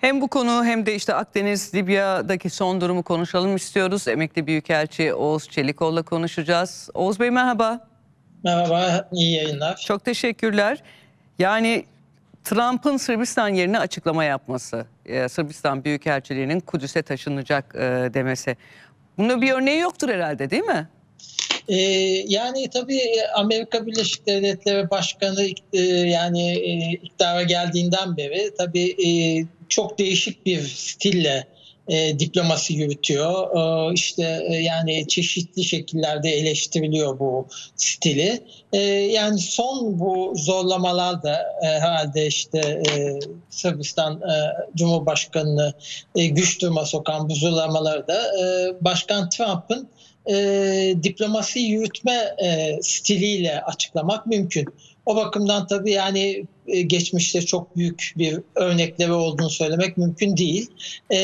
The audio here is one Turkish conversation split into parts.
Hem bu konu hem de işte Akdeniz, Libya'daki son durumu konuşalım istiyoruz. Emekli Büyükelçi Oğuz Çelikoğlu'la konuşacağız. Oğuz Bey merhaba. Merhaba, iyi yayınlar. Çok teşekkürler. Yani Trump'ın Sırbistan yerine açıklama yapması, e, Sırbistan Büyükelçiliğinin Kudüs'e taşınacak e, demesi. Bunun bir örneği yoktur herhalde değil mi? Ee, yani tabii Amerika Birleşik Devletleri Başkanı e, yani e, iktidara geldiğinden beri tabii e, çok değişik bir stille e, diplomasi yürütüyor. E, işte e, yani çeşitli şekillerde eleştiriliyor bu stili. E, yani son bu zorlamalar da e, herhalde işte e, Sırbistan e, Cumhurbaşkanı'nı e, güç duruma sokan bu zorlamaları da e, Başkan Trump'ın e, diplomasi yürütme e, stiliyle açıklamak mümkün. O bakımdan tabii yani geçmişte çok büyük bir örnekleri olduğunu söylemek mümkün değil. E,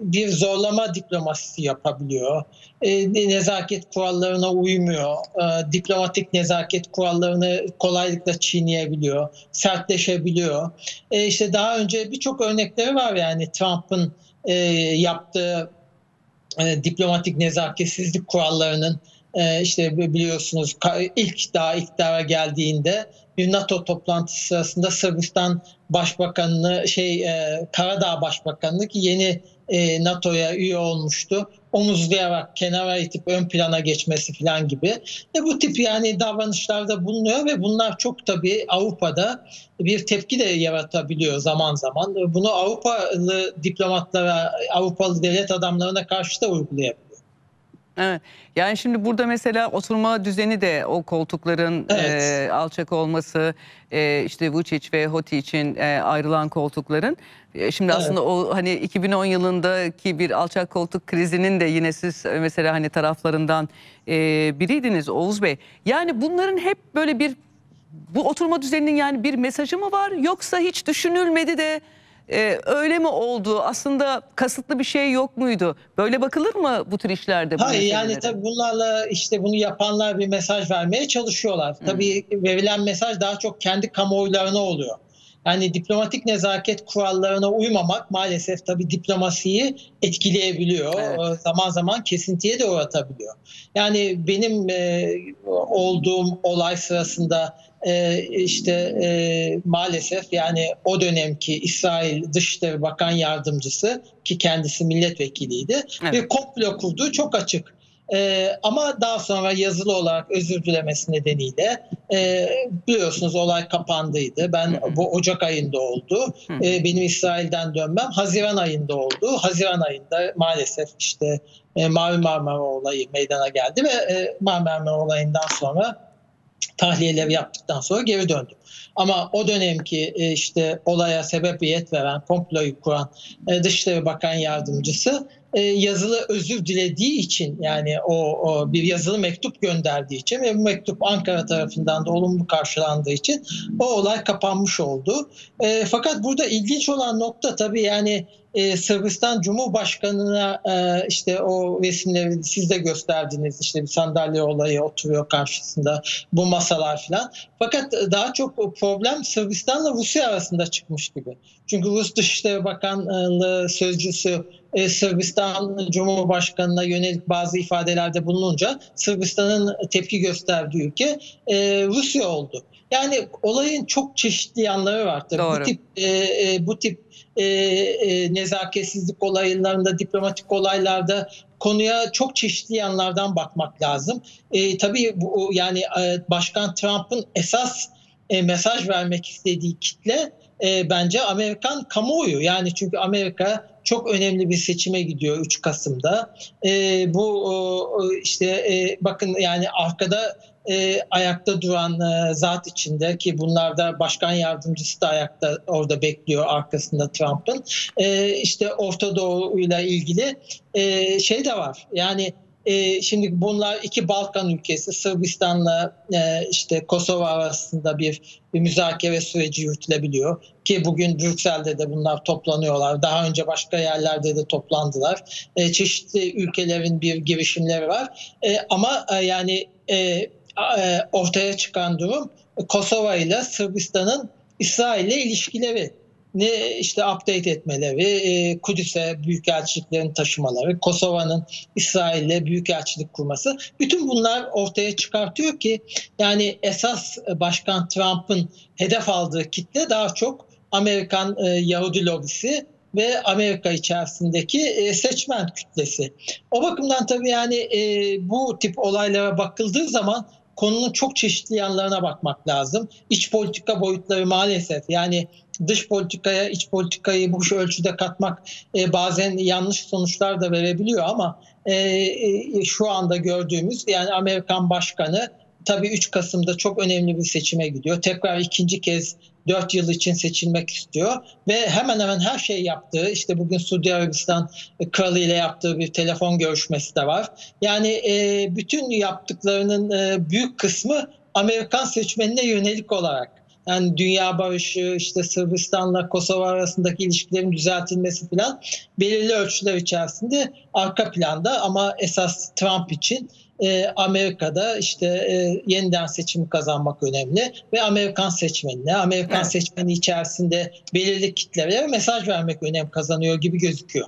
bir zorlama diplomasisi yapabiliyor. E, nezaket kurallarına uymuyor. E, diplomatik nezaket kurallarını kolaylıkla çiğneyebiliyor. Sertleşebiliyor. E, işte daha önce birçok örnekleri var yani Trump'ın e, yaptığı e, diplomatik nezaketsizlik kurallarının e, işte biliyorsunuz ilk daha iktidara geldiğinde bir NATO toplantısı sırasında Sırbistan Başbakanını şey e, Karadağ Başbakanını ki yeni e, NATO'ya üye olmuştu. Omuzlayarak kenara itip ön plana geçmesi falan gibi. E, bu tip yani davranışlarda bulunuyor ve bunlar çok tabii Avrupa'da bir tepki de yaratabiliyor zaman zaman. Bunu Avrupalı diplomatlara, Avrupalı devlet adamlarına karşı da uygulayabiliyor. Evet. Yani şimdi burada mesela oturma düzeni de o koltukların Evet. e, alçak olması, e, işte Vučić ve Hoti için e, ayrılan koltukların. E, şimdi Evet. aslında o hani 2010 yılındaki bir alçak koltuk krizinin de yine siz e, mesela hani taraflarından e, biriydiniz Oğuz Bey. Yani bunların hep böyle bir bu oturma düzeninin yani bir mesajı mı var yoksa hiç düşünülmedi de e, öyle mi oldu? Aslında kasıtlı bir şey yok muydu? Böyle bakılır mı bu tür işlerde? bu Hayır yani meselelere? tabii bunlarla işte bunu yapanlar bir mesaj vermeye çalışıyorlar. Tabii verilen mesaj daha çok kendi kamuoylarına oluyor. Yani diplomatik nezaket kurallarına uymamak maalesef tabii diplomasiyi etkileyebiliyor. Evet. Ee, Zaman zaman kesintiye de uğratabiliyor. Yani benim e, olduğum olay sırasında e, işte e, maalesef yani o dönemki İsrail Dışişleri Bakan Yardımcısı ki kendisi milletvekiliydi Evet. bir komplo kurduğu çok açık. Ee, ama daha sonra yazılı olarak özür dilemesi nedeniyle e, biliyorsunuz olay kapandıydı. Ben bu Ocak ayında oldu. Ee, benim İsrail'den dönmem Haziran ayında oldu. Haziran ayında maalesef işte e, Mavi Marmara olayı meydana geldi ve e, Mavi Marmara olayından sonra tahliyeleri yaptıktan sonra geri döndüm. Ama o dönemki e, işte olaya sebebiyet veren, komployu kuran e, Dışişleri Bakan Yardımcısı e, yazılı özür dilediği için yani o, o bir yazılı mektup gönderdiği için ve bu mektup Ankara tarafından da olumlu karşılandığı için o olay kapanmış oldu. E, fakat burada ilginç olan nokta tabii yani e, Sırbistan Cumhurbaşkanı'na e, işte o resimleri siz de gösterdiniz işte bir sandalye olayı oturuyor karşısında bu masalar falan. Fakat daha çok problem Sırbistan'la Rusya arasında çıkmış gibi. Çünkü Rus Dışişleri Bakanlığı sözcüsü e, Sırbistan Cumhurbaşkanı'na yönelik bazı ifadelerde bulununca Sırbistan'ın tepki gösterdiği ülke e, Rusya oldu. Yani olayın çok çeşitli yanları var. Tabii. Doğru. Bu tip e, e, bu tip e, e, nezaketsizlik olaylarında, diplomatik olaylarda konuya çok çeşitli yanlardan bakmak lazım. E, tabii bu yani e, Başkan Trump'ın esas e, mesaj vermek istediği kitle e, bence Amerikan kamuoyu. Yani çünkü Amerika çok önemli bir seçime gidiyor 3 Kasım'da. E, bu o, işte e, bakın yani arkada e, ayakta duran e, zat içinde ki bunlarda başkan yardımcısı da ayakta orada bekliyor arkasında Trump'ın. E, işte Orta Doğu ile ilgili e, şey de var. Yani e, şimdi bunlar iki Balkan ülkesi Sırbistan'la e, işte Kosova arasında bir, bir müzakere süreci yürütülebiliyor ki bugün Brüksel'de de bunlar toplanıyorlar. Daha önce başka yerlerde de toplandılar. E, çeşitli ülkelerin bir girişimleri var. E, ama e, yani e, ortaya çıkan durum Kosova ile Sırbistan'ın İsrail ile ilişkileri. ne işte update etmeleri, e, Kudüs'e büyükelçiliklerin taşımaları, Kosova'nın İsrail'le büyükelçilik kurması bütün bunlar ortaya çıkartıyor ki yani esas Başkan Trump'ın hedef aldığı kitle daha çok Amerikan e, Yahudi lobisi ve Amerika içerisindeki e, seçmen kütlesi. O bakımdan tabii yani e, bu tip olaylara bakıldığı zaman konunun çok çeşitli yanlarına bakmak lazım. İç politika boyutları maalesef yani dış politikaya iç politikayı bu ölçüde katmak e, bazen yanlış sonuçlar da verebiliyor ama e, e, şu anda gördüğümüz yani Amerikan başkanı tabii 3 Kasım'da çok önemli bir seçime gidiyor. Tekrar ikinci kez 4 yıl için seçilmek istiyor. Ve hemen hemen her şey yaptığı işte bugün Suudi Arabistan kralı ile yaptığı bir telefon görüşmesi de var. Yani e, bütün yaptıklarının e, büyük kısmı Amerikan seçmenine yönelik olarak. Yani dünya barışı, işte Sırbistan'la Kosova arasındaki ilişkilerin düzeltilmesi falan belirli ölçüler içerisinde arka planda. Ama esas Trump için e, Amerika'da işte e, yeniden seçimi kazanmak önemli ve Amerikan seçmenine, Amerikan evet. seçmeni içerisinde belirli kitlere mesaj vermek önem kazanıyor gibi gözüküyor.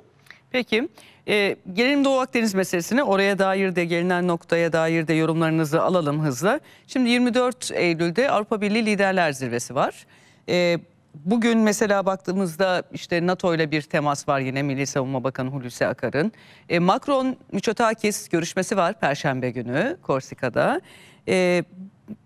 Peki. E, gelelim Doğu Akdeniz meselesine. Oraya dair de gelinen noktaya dair de yorumlarınızı alalım hızla. Şimdi 24 Eylül'de Avrupa Birliği Liderler Zirvesi var. E, bugün mesela baktığımızda işte NATO ile bir temas var yine Milli Savunma Bakanı Hulusi Akar'ın. E, Macron Miçotakis görüşmesi var Perşembe günü Korsika'da. E,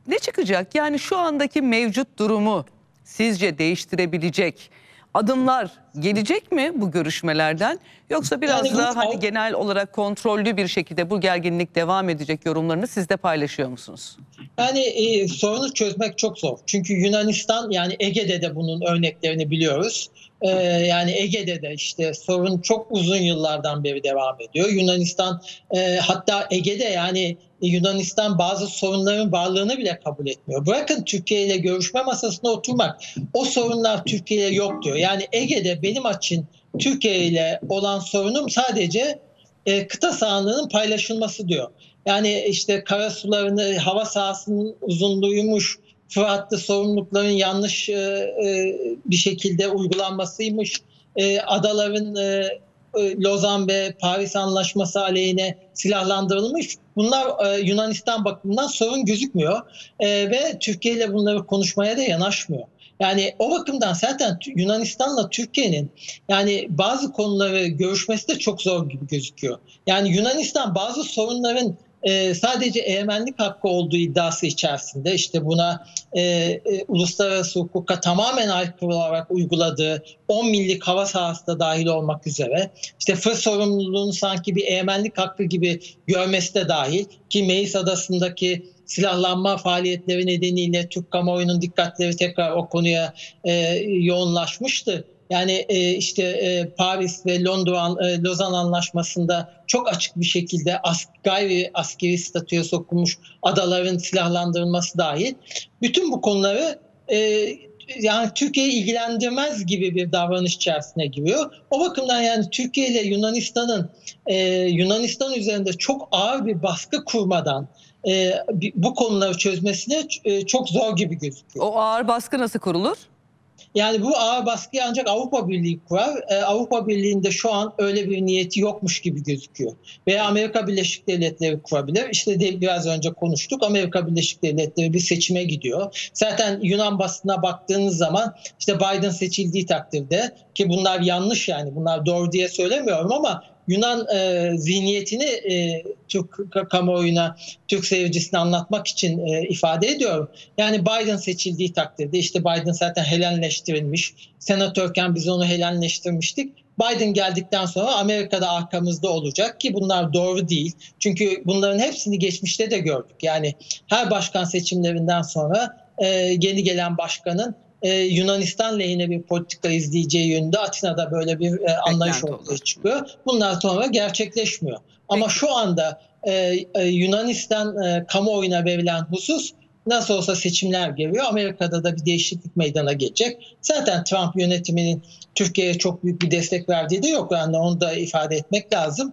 ne çıkacak? Yani şu andaki mevcut durumu sizce değiştirebilecek adımlar gelecek mi bu görüşmelerden? Yoksa biraz yani daha hani genel olarak kontrollü bir şekilde bu gerginlik devam edecek yorumlarını siz de paylaşıyor musunuz? Yani e, sorunu çözmek çok zor. Çünkü Yunanistan yani Ege'de de bunun örneklerini biliyoruz. E, yani Ege'de de işte sorun çok uzun yıllardan beri devam ediyor. Yunanistan e, hatta Ege'de yani Yunanistan bazı sorunların varlığını bile kabul etmiyor. Bırakın Türkiye ile görüşme masasına oturmak. O sorunlar Türkiye'ye yok diyor. Yani Ege'de benim için Türkiye ile olan sorunum sadece e, kıta sahanlığının paylaşılması diyor. Yani işte karasularını, hava sahasının uzunluğuymuş, Fırat'ta sorumlulukların yanlış e, e, bir şekilde uygulanmasıymış, e, adaların e, e, Lozan ve Paris Anlaşması aleyhine silahlandırılmış. Bunlar e, Yunanistan bakımından sorun gözükmüyor e, ve Türkiye ile bunları konuşmaya da yanaşmıyor. Yani o bakımdan zaten Yunanistan'la Türkiye'nin yani bazı konuları görüşmesi de çok zor gibi gözüküyor. Yani Yunanistan bazı sorunların e, sadece egemenlik hakkı olduğu iddiası içerisinde işte buna e, e, uluslararası hukuka tamamen aykırı olarak uyguladığı 10 millik hava sahası da dahil olmak üzere işte fır sorumluluğunu sanki bir egemenlik hakkı gibi görmesi de dahil ki Meis Adası'ndaki silahlanma faaliyetleri nedeniyle Türk kamuoyunun dikkatleri tekrar o konuya e, yoğunlaşmıştı. Yani e, işte e, Paris ve Londra e, Lozan Anlaşması'nda çok açık bir şekilde as, gayri askeri statüye sokulmuş adaların silahlandırılması dahil bütün bu konuları e, yani Türkiye'yi ilgilendirmez gibi bir davranış içerisine giriyor. O bakımdan yani Türkiye ile Yunanistan'ın e, Yunanistan üzerinde çok ağır bir baskı kurmadan e, bu konuları çözmesine e, çok zor gibi gözüküyor. O ağır baskı nasıl kurulur? Yani bu ağır baskıyı ancak Avrupa Birliği kurar. Ee, Avrupa Birliği'nde şu an öyle bir niyeti yokmuş gibi gözüküyor. Veya Amerika Birleşik Devletleri kurabilir. İşte de biraz önce konuştuk. Amerika Birleşik Devletleri bir seçime gidiyor. Zaten Yunan basına baktığınız zaman işte Biden seçildiği takdirde ki bunlar yanlış yani bunlar doğru diye söylemiyorum ama Yunan e, zihniyetini e, Türk kamuoyuna, Türk seyircisine anlatmak için e, ifade ediyorum. Yani Biden seçildiği takdirde işte Biden zaten helenleştirilmiş. Senatörken biz onu helenleştirmiştik. Biden geldikten sonra Amerika'da arkamızda olacak ki bunlar doğru değil. Çünkü bunların hepsini geçmişte de gördük. Yani her başkan seçimlerinden sonra e, yeni gelen başkanın e, Yunanistan lehine bir politika izleyeceği yönünde Atina'da böyle bir e, anlayış ortaya çıkıyor. Bunlar sonra gerçekleşmiyor. Ama Peki. şu anda e, e, Yunanistan e, kamuoyuna verilen husus nasıl olsa seçimler geliyor. Amerika'da da bir değişiklik meydana gelecek. Zaten Trump yönetiminin Türkiye'ye çok büyük bir destek verdiği de yok. Yani onu da ifade etmek lazım.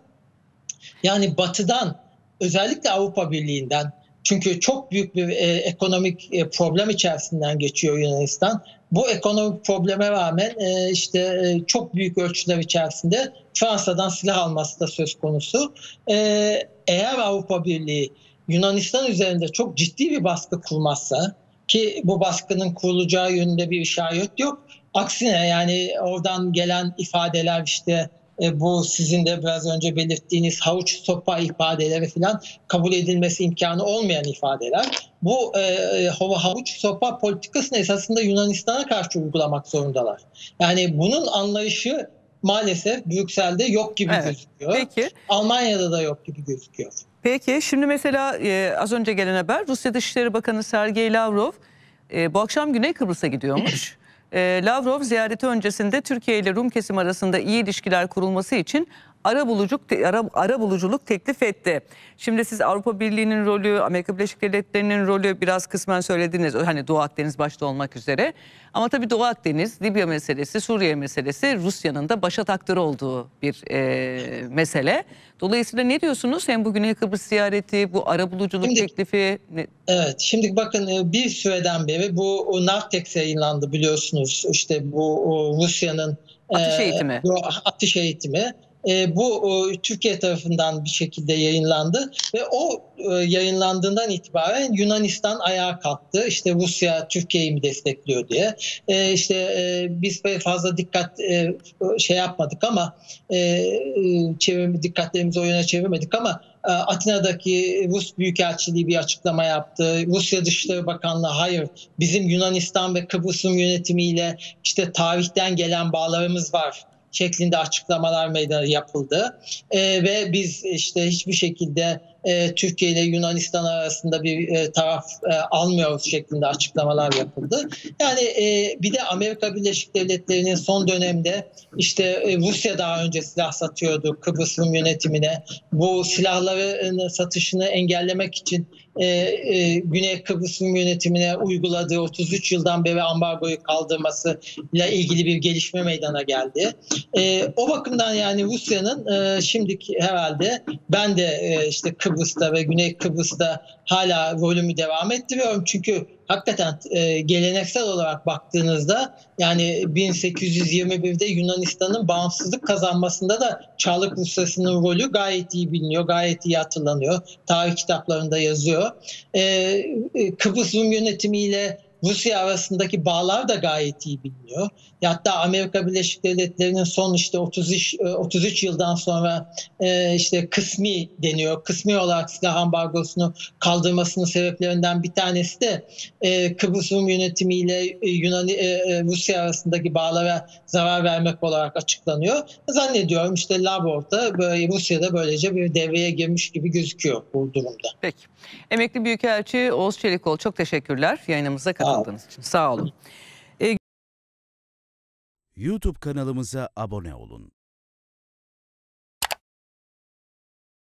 Yani batıdan özellikle Avrupa Birliği'nden Çünkü çok büyük bir e, ekonomik e, problem içerisinden geçiyor Yunanistan. Bu ekonomik probleme rağmen e, işte e, çok büyük ölçüler içerisinde Fransa'dan silah alması da söz konusu. E, eğer Avrupa Birliği Yunanistan üzerinde çok ciddi bir baskı kurmazsa ki bu baskının kurulacağı yönünde bir işaret yok. Aksine yani oradan gelen ifadeler işte e, bu sizin de biraz önce belirttiğiniz havuç sopa ifadeleri falan kabul edilmesi imkanı olmayan ifadeler. Bu e, havuç sopa politikasını esasında Yunanistan'a karşı uygulamak zorundalar. Yani bunun anlayışı maalesef Brüksel'de yok gibi Evet. gözüküyor. Peki. Almanya'da da yok gibi gözüküyor. Peki şimdi mesela e, az önce gelen haber Rusya Dışişleri Bakanı Sergey Lavrov e, bu akşam Güney Kıbrıs'a gidiyormuş. E, Lavrov ziyareti öncesinde Türkiye ile Rum kesim arasında iyi ilişkiler kurulması için ara buluculuk ara, ara buluculuk teklif etti. Şimdi siz Avrupa Birliği'nin rolü, Amerika Birleşik Devletleri'nin rolü biraz kısmen söylediniz. Hani Doğu Akdeniz başta olmak üzere. Ama tabii Doğu Akdeniz, Libya meselesi, Suriye meselesi Rusya'nın da başa taktırı olduğu bir e, mesele. Dolayısıyla ne diyorsunuz? Hem bu Güney Kıbrıs ziyareti, bu ara buluculuk Şimdi- teklifi ne- Evet, şimdi bakın e, bir süreden beri bu Navtex yayınlandı biliyorsunuz. İşte bu Rusya'nın Atış e, eğitimi. bu atış eğitimi. E, bu o, Türkiye tarafından bir şekilde yayınlandı ve o e, yayınlandığından itibaren Yunanistan ayağa kalktı. İşte Rusya Türkiye'yi mi destekliyor diye. E, işte e, biz pek fazla dikkat e, şey yapmadık ama e, e, çevirme, dikkatlerimizi o yöne çevirmedik ama e, Atina'daki Rus Büyükelçiliği bir açıklama yaptı. Rusya Dışişleri Bakanlığı hayır bizim Yunanistan ve Kıbrıs'ın yönetimiyle işte tarihten gelen bağlarımız var şeklinde açıklamalar meydana yapıldı. E, ve biz işte hiçbir şekilde e, Türkiye ile Yunanistan arasında bir e, taraf e, almıyoruz şeklinde açıklamalar yapıldı. Yani e, bir de Amerika Birleşik Devletleri'nin son dönemde işte Rusya daha önce silah satıyordu Kıbrıs Rum yönetimine. Bu silahların satışını engellemek için Güney Kıbrıs Rum yönetimine uyguladığı 33 yıldan beri ambargoyu kaldırmasıyla ilgili bir gelişme meydana geldi. O bakımdan yani Rusya'nın şimdiki herhalde ben de işte Kıbrıs'ta ve Güney Kıbrıs'ta hala rolümü devam ettiriyorum. Çünkü hakikaten e, geleneksel olarak baktığınızda yani 1821'de Yunanistan'ın bağımsızlık kazanmasında da Çarlık Rusyası'nın rolü gayet iyi biliniyor, gayet iyi hatırlanıyor. Tarih kitaplarında yazıyor. E, e, Kıbrıs Rum yönetimiyle Rusya arasındaki bağlar da gayet iyi biliniyor. Hatta Amerika Birleşik Devletleri'nin son işte 33 e, 33 yıldan sonra e, işte kısmi deniyor. Kısmi olarak silah ambargosunu kaldırmasının sebeplerinden bir tanesi de e, Kıbrıs Rum yönetimiyle e, Yunan e, e, Rusya arasındaki bağlara zarar vermek olarak açıklanıyor. Zannediyorum işte Lavrov böyle Rusya'da böylece bir devreye girmiş gibi gözüküyor bu durumda. Peki. Emekli Büyükelçi Oğuz Çelikol çok teşekkürler yayınımıza katıldığınız için. Sağ olun. YouTube kanalımıza abone olun.